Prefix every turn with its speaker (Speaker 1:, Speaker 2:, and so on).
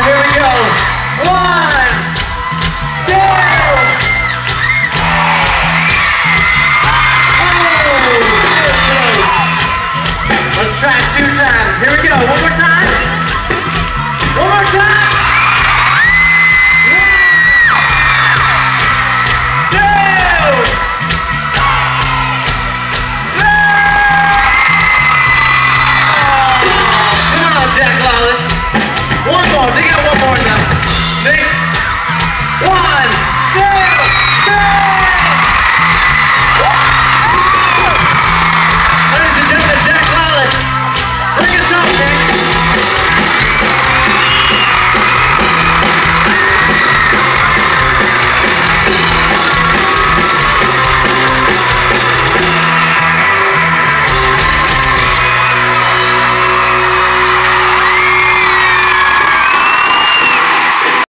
Speaker 1: Here we go. One, two. Oh, Let's try it two times. Here we go. One more time.